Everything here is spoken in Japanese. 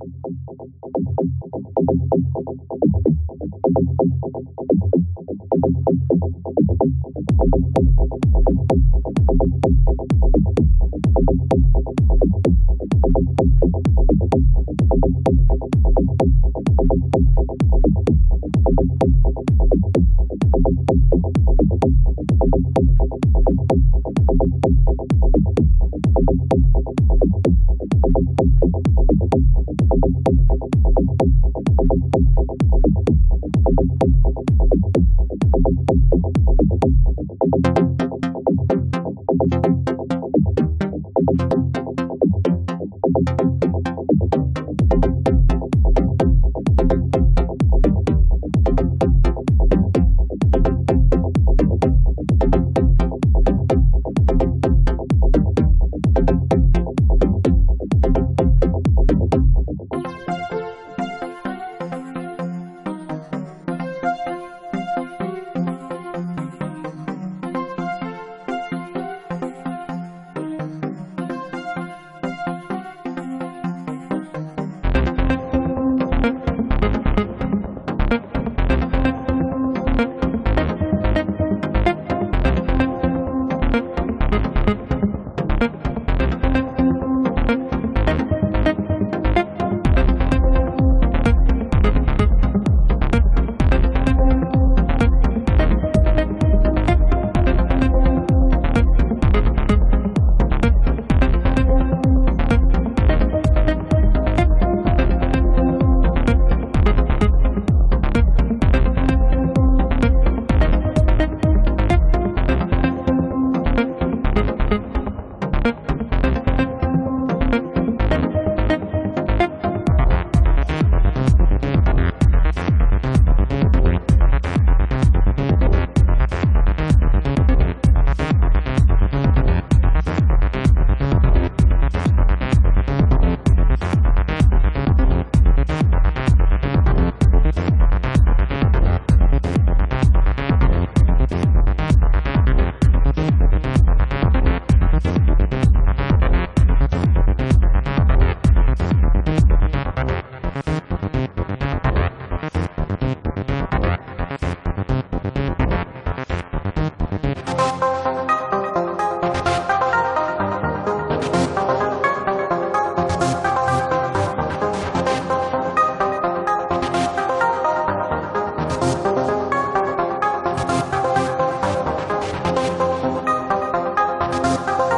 Thank Bye.